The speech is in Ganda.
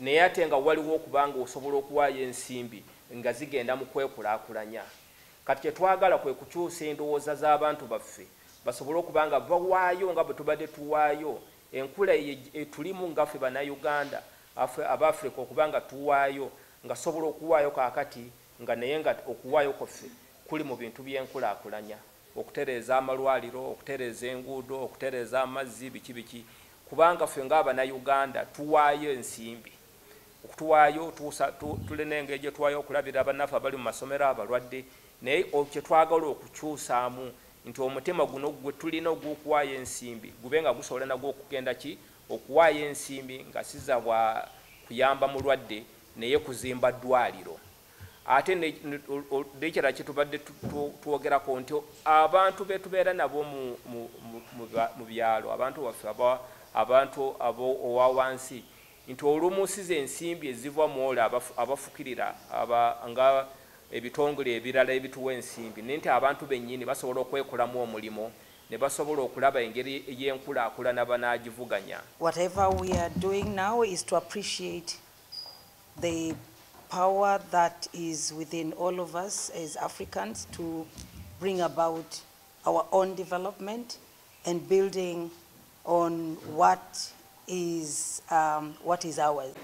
naye ate nga waliwo okubanga osobola okuwaayo ensimbi nga zigenda mu kwekulaakulanya. Kati kyetwagala kwe kukyusa endowooza z'abantu baffe basobole okuba nga bawaayo nga bwe tubadde tuwaayo enkula etulimu ngaffe bannayuganda abaafrika okuba nga tuwaayo nga sobola okuwaayo kaakati nga naye nga okuwaayo kwaffe kuli mu bintu byenkulaakulanya. Okutereeza amalwaliro okutereeza enguudo okutereeza amazzi biki biki. Kubanga ffe ngaabannayuganda tuwaayo ensimbi okutuwaayo tulina engeri gye tuwaayo okulabira bannaffe abali mu masomero abalwadde. Naye kyetwagala okukyusaamu nti omutima guno gwe tulina ogw'okuwaayo ensimbi gube nga gusobola nagwo okugenda ki? Okuwaayo ensimbi nga siza bwa kuyamba mulwadde naye kuzimba ddwaliro. Ate nekirala kyetubadde twogerako nti abantu betubeera nabo mu byalo abantu baffe abantu owa nti olumusiza ensimbi eziva mu olwo abafukirira nga ebitongole ebirala ebituwa ensimbi. Naye nti abantu bennyini basobola okwekolamu omulimu ne basobola okulaba engeri ey'enkulaakulana banaagivuganya whatever we are doing now is to appreciate the power that is within all of us as Africans to bring about our own development and building on what is, um, what is ours.